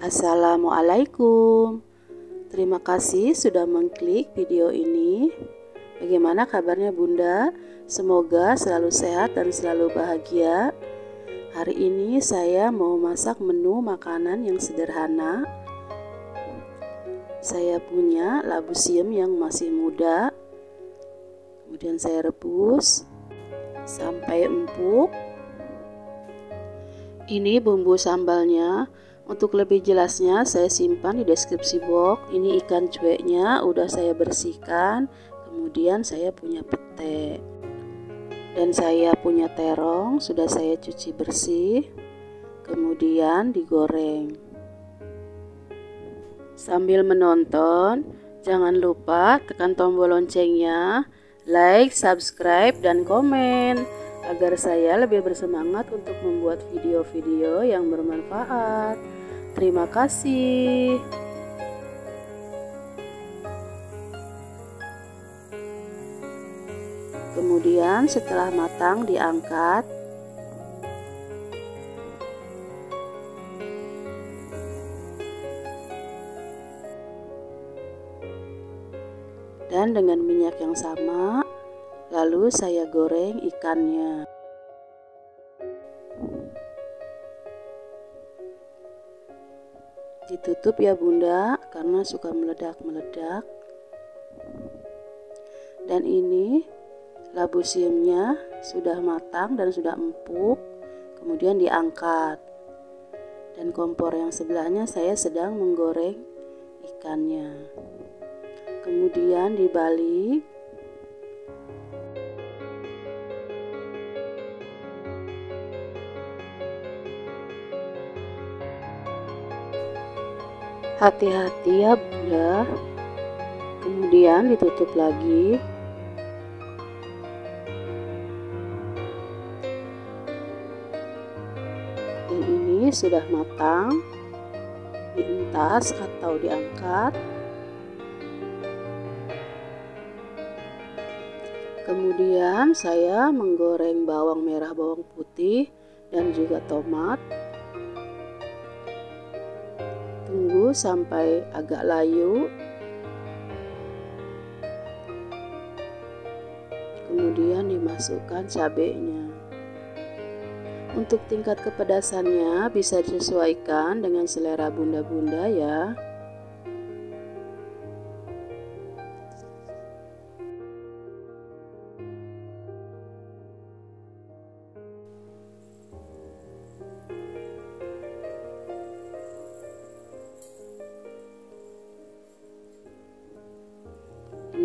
Assalamualaikum. Terima kasih sudah mengklik video ini. Bagaimana kabarnya Bunda? Semoga selalu sehat dan selalu bahagia. Hari ini saya mau masak menu makanan yang sederhana. Saya punya labu siam yang masih muda. Kemudian saya rebus sampai empuk. Ini bumbu sambalnya. Untuk lebih jelasnya saya simpan di deskripsi box. Ini ikan cueknya udah saya bersihkan. Kemudian saya punya pete. Dan saya punya terong sudah saya cuci bersih. Kemudian digoreng. Sambil menonton, jangan lupa tekan tombol loncengnya, like, subscribe, dan komen agar saya lebih bersemangat untuk membuat video-video yang bermanfaat. Terima kasih. Kemudian setelah matang diangkat dan dengan minyak yang sama lalu saya goreng ikannya. Ditutup ya bunda karena suka meledak-meledak. Dan ini labu siamnya sudah matang dan sudah empuk. Kemudian diangkat. Dan kompor yang sebelahnya saya sedang menggoreng ikannya. Kemudian dibalik Hati-hati ya bunda. Kemudian ditutup lagi. Dan ini sudah matang. Dientas atau diangkat. Kemudian saya menggoreng bawang merah, bawang putih, dan juga tomat. Tunggu sampai agak layu. Kemudian dimasukkan cabenya. Untuk tingkat kepedasannya bisa disesuaikan dengan selera bunda-bunda ya.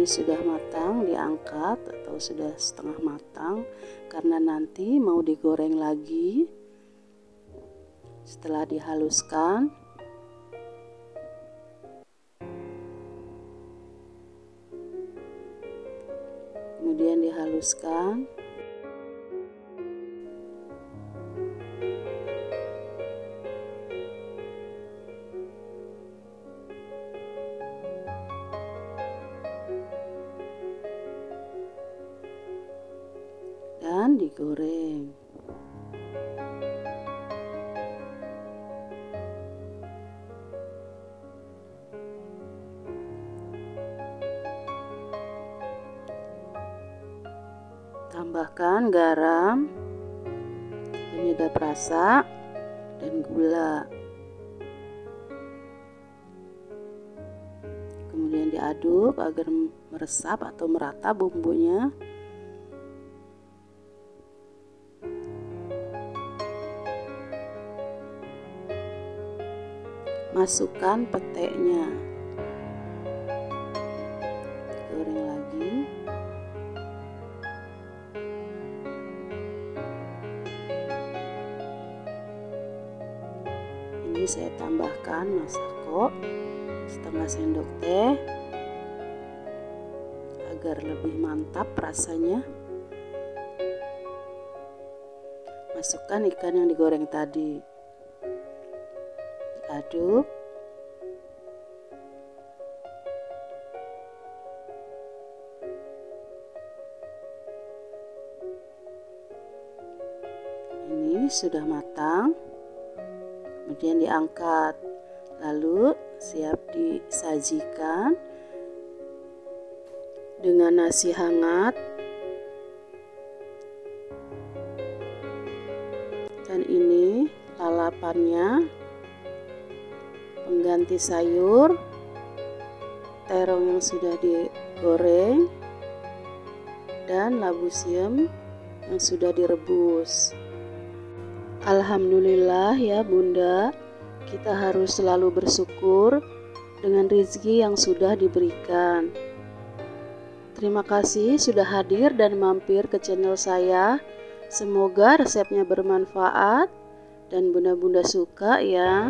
Sudah matang diangkat atau sudah setengah matang. Karena nanti mau digoreng lagi setelah dihaluskan kemudian dihaluskan dan digoreng. Tambahkan garam, penyedap rasa, dan gula. Kemudian diaduk agar meresap atau merata bumbunya. Masukkan peteknya. Goreng lagi. Ini saya tambahkan masako setengah sendok teh agar lebih mantap rasanya. Masukkan ikan yang digoreng tadi aduk ini sudah matang kemudian diangkat. Lalu siap disajikan dengan nasi hangat. Dan ini lalapannya pengganti sayur terong yang sudah digoreng dan labu siam yang sudah direbus. Alhamdulillah ya bunda. Kita harus selalu bersyukur dengan rezeki yang sudah diberikan. Terima kasih sudah hadir dan mampir ke channel saya. Semoga resepnya bermanfaat dan bunda-bunda suka ya